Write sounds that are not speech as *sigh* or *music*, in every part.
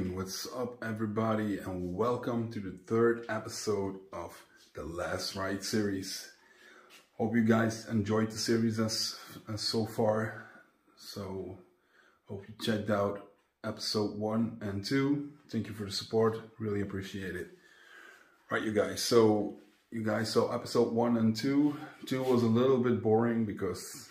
What's up, everybody, and welcome to the third episode of the Last Ride series. Hope you guys enjoyed the series as, as so far. So, hope you checked out episode one and two. Thank you for the support. Really appreciate it. Right, you guys. So, you guys saw episode one and two. Two was a little bit boring because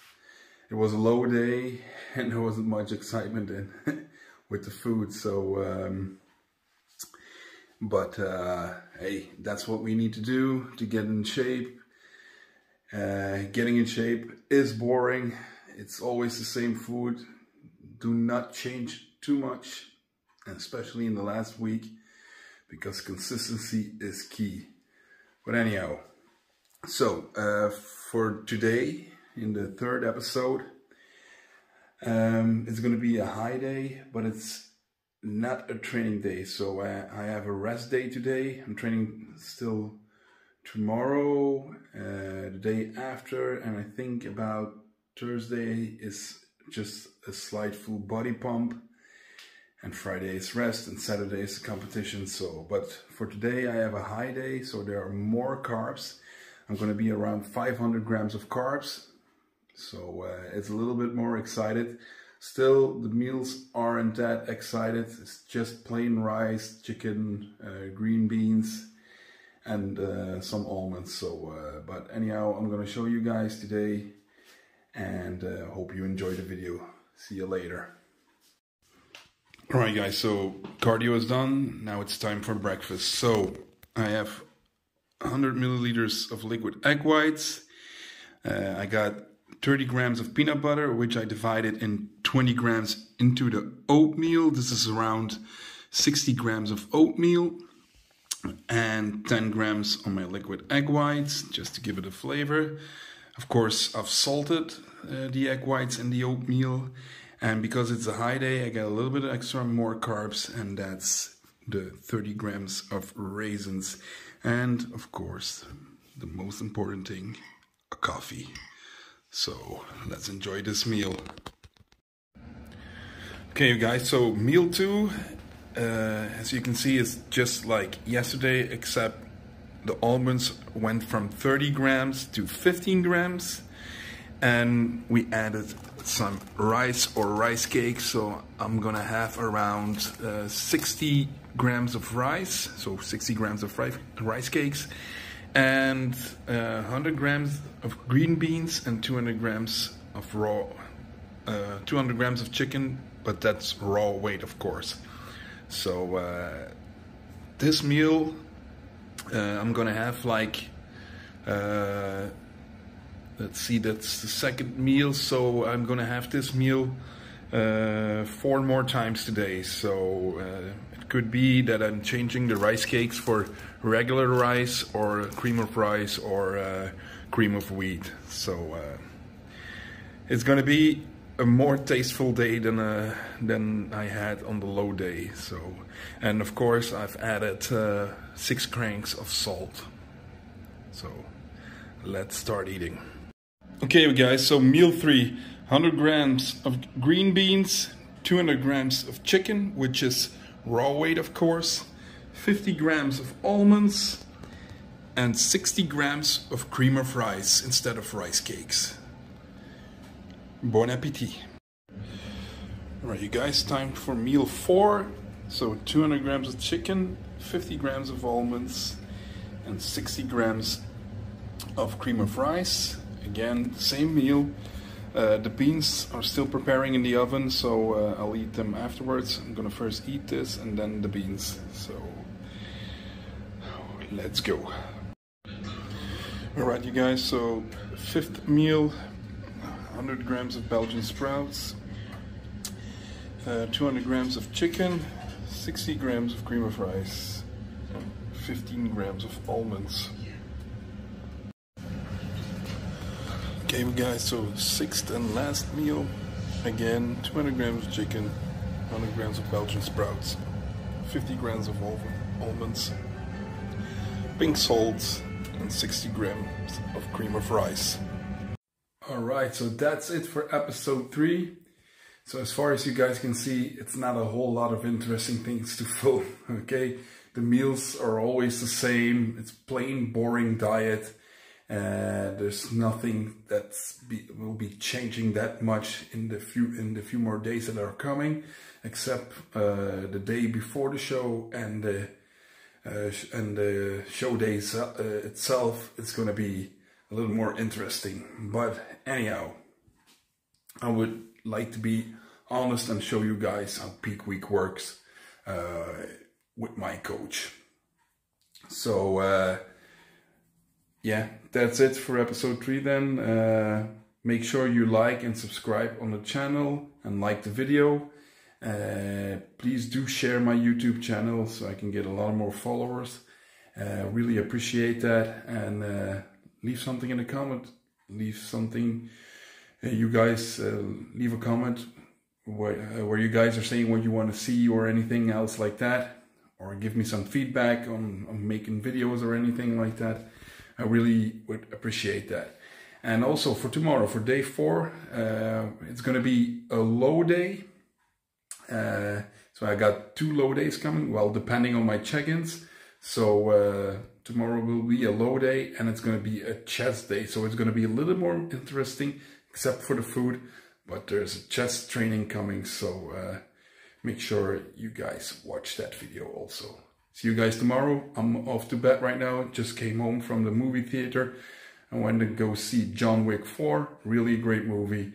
it was a low day *laughs* and there wasn't much excitement in *laughs* with the food. So, um, but uh, hey, that's what we need to do to get in shape. Uh, getting in shape is boring. It's always the same food. Do not change too much, and especially in the last week, because consistency is key. But anyhow, so uh, for today, in the third episode, um, it's going to be a high day, but it's not a training day. So I, have a rest day today. I'm training still tomorrow, uh, the day after, and I think about Thursday is just a slight full body pump. And Friday is rest and Saturday is competition. So, but for today I have a high day, so there are more carbs. I'm going to be around 500 grams of carbs so uh, it's a little bit more excited. Still, the meals aren't that excited. It's just plain rice, chicken, uh, green beans, and uh, some almonds. So, uh, but anyhow, I'm gonna show you guys today, and uh, hope you enjoy the video. See you later. All right, guys. So cardio is done. Now it's time for breakfast. So I have 100 milliliters of liquid egg whites. Uh, I got 30 grams of peanut butter, which I divided in 20 grams into the oatmeal. This is around 60 grams of oatmeal and 10 grams on my liquid egg whites, just to give it a flavor. Of course, I've salted uh, the egg whites and the oatmeal. And because it's a high day, I get a little bit of extra more carbs, and that's the 30 grams of raisins. And of course, the most important thing, a coffee. So let's enjoy this meal. Okay, you guys, so meal two, uh, as you can see, is just like yesterday, except the almonds went from 30 grams to 15 grams. And we added some rice or rice cake. So I'm gonna have around uh, 60 grams of rice, so 60 grams of rice cakes and uh, 100 grams of green beans and 200 grams of raw, uh, 200 grams of chicken, but that's raw weight, of course. So uh, this meal, uh, I'm gonna have like, uh, let's see, that's the second meal. So I'm gonna have this meal uh, four more times today. So could be that I'm changing the rice cakes for regular rice or cream of rice or uh, cream of wheat. So uh, it's going to be a more tasteful day than uh, than I had on the low day. So, and of course I've added uh, six cranks of salt. So let's start eating. Okay, guys. So meal three: 100 grams of green beans, 200 grams of chicken, which is raw weight of course, 50 grams of almonds, and 60 grams of cream of rice instead of rice cakes. Bon appetit. Alright you guys, time for meal 4. So 200 grams of chicken, 50 grams of almonds, and 60 grams of cream of rice. Again, same meal, uh, the beans are still preparing in the oven, so uh, I'll eat them afterwards. I'm gonna first eat this and then the beans. So let's go. Alright, you guys, so fifth meal 100 grams of Belgian sprouts, uh, 200 grams of chicken, 60 grams of cream of rice, 15 grams of almonds. Okay guys, so sixth and last meal. Again, 200 grams of chicken, 100 grams of Belgian sprouts, 50 grams of almonds, pink salt, and 60 grams of cream of rice. Alright, so that's it for episode 3. So as far as you guys can see, it's not a whole lot of interesting things to *laughs* film, okay? The meals are always the same. It's plain boring diet. Uh, there's nothing that will be changing that much in the few in the few more days that are coming, except uh, the day before the show and the uh, and the show days uh, itself. It's going to be a little more interesting. But anyhow, I would like to be honest and show you guys how peak week works uh, with my coach. So uh, yeah, that's it for episode three then. Uh, make sure you like and subscribe on the channel and like the video. Uh, please do share my YouTube channel so I can get a lot more followers. Uh, really appreciate that and uh, leave something in the comment. Leave something, uh, you guys uh, leave a comment where, uh, where you guys are saying what you want to see or anything else like that. Or give me some feedback on, on making videos or anything like that. I really would appreciate that. And also for tomorrow, for day four, uh, it's going to be a low day. Uh, so I got two low days coming, well, depending on my check-ins. So uh, tomorrow will be a low day and it's going to be a chest day. So it's going to be a little more interesting, except for the food. But there's a chest training coming, so uh, make sure you guys watch that video also. See you guys tomorrow. I'm off to bed right now. Just came home from the movie theater. I went to go see John Wick 4. Really great movie.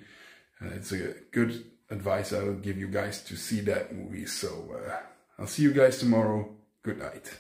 Uh, it's a good advice I will give you guys to see that movie. So uh, I'll see you guys tomorrow. Good night.